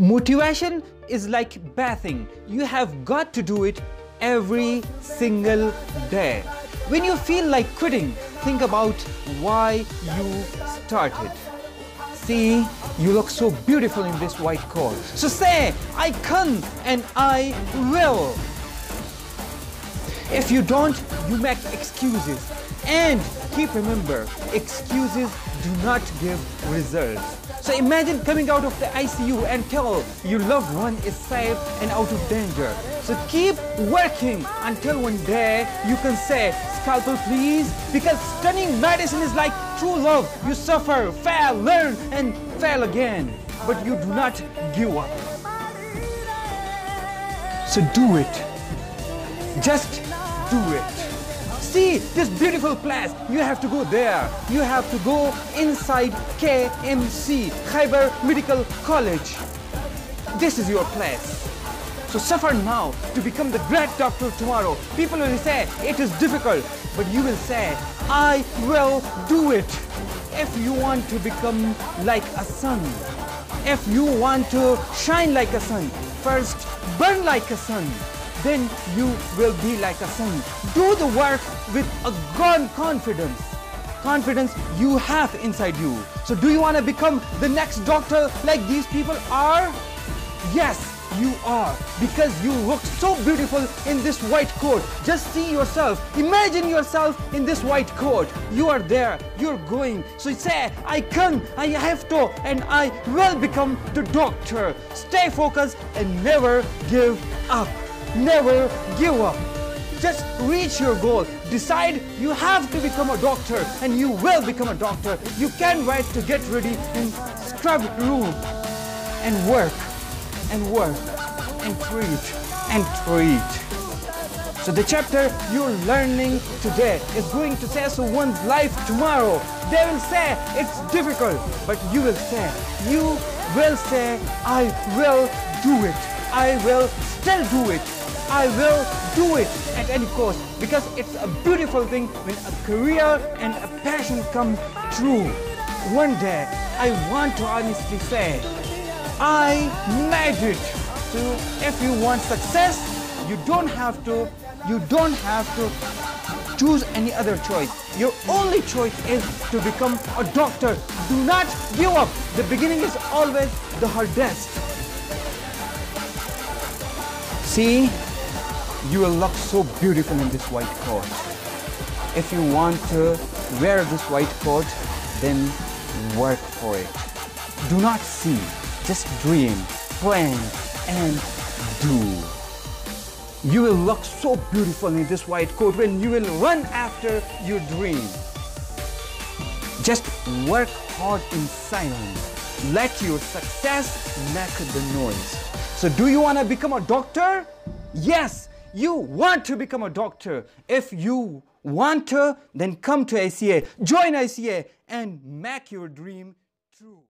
Motivation is like bathing. You have got to do it every single day. When you feel like quitting, think about why you started. See, you look so beautiful in this white coat. So say, I can and I will. If you don't, you make excuses. And keep remember, excuses do not give results. So imagine coming out of the ICU and tell your loved one is safe and out of danger. So keep working until one day you can say, scalpel please, because stunning medicine is like true love. You suffer, fail, learn, and fail again. But you do not give up. So do it. Just do it. See this beautiful place. You have to go there. You have to go inside KMC, Khyber Medical College. This is your place. So suffer now to become the great doctor tomorrow. People will say it is difficult, but you will say, I will do it. If you want to become like a sun, if you want to shine like a sun, first burn like a sun, then you will be like a sun. Do the work with a God confidence. Confidence you have inside you. So do you want to become the next doctor like these people are? Yes, you are because you look so beautiful in this white coat. Just see yourself. Imagine yourself in this white coat. You are there. You're going. So say, I can, I have to, and I will become the doctor. Stay focused and never give up. Never give up. Just reach your goal. Decide you have to become a doctor and you will become a doctor. You can wait to get ready in scrub room and work and work and treat and treat. So the chapter you're learning today is going to say so one's life tomorrow. They will say it's difficult, but you will say, you will say, I will do it. I will still do it. I will do it at any cost because it's a beautiful thing when a career and a passion come true. One day, I want to honestly say, I made it. So if you want success, you don't have to, you don't have to choose any other choice. Your only choice is to become a doctor. Do not give up. The beginning is always the hardest. See, you will look so beautiful in this white coat. If you want to wear this white coat, then work for it. Do not see, just dream, plan, and do. You will look so beautiful in this white coat when you will run after your dream. Just work hard in silence. Let your success make the noise. So do you want to become a doctor? Yes, you want to become a doctor. If you want to, then come to ACA, join ACA and make your dream true.